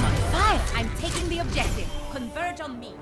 I'm on fire! I'm taking the objective. Converge on me.